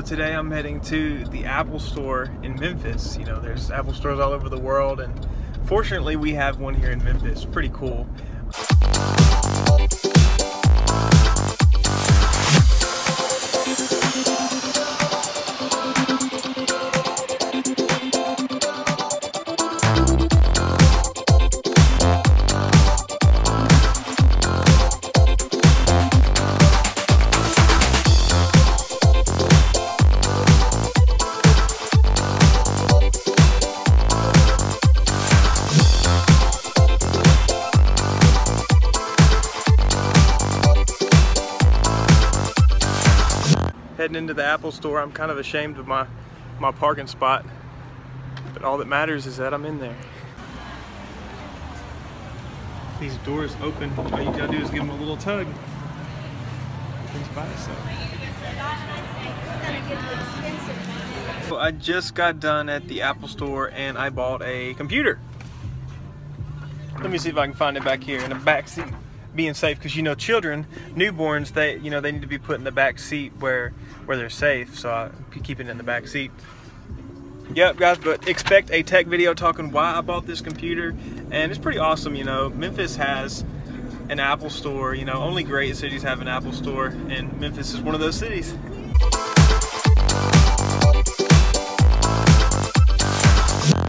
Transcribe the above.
today I'm heading to the Apple store in Memphis. You know, there's Apple stores all over the world and fortunately we have one here in Memphis. Pretty cool. Heading into the Apple store. I'm kind of ashamed of my, my parking spot, but all that matters is that I'm in there. These doors open, all you gotta do is give them a little tug. Opens by itself. So I just got done at the Apple store and I bought a computer. Let me see if I can find it back here in the back seat being safe because you know children newborns they you know they need to be put in the back seat where where they're safe so I keep it in the back seat. Yep guys but expect a tech video talking why I bought this computer and it's pretty awesome you know. Memphis has an Apple store you know only great cities have an Apple store and Memphis is one of those cities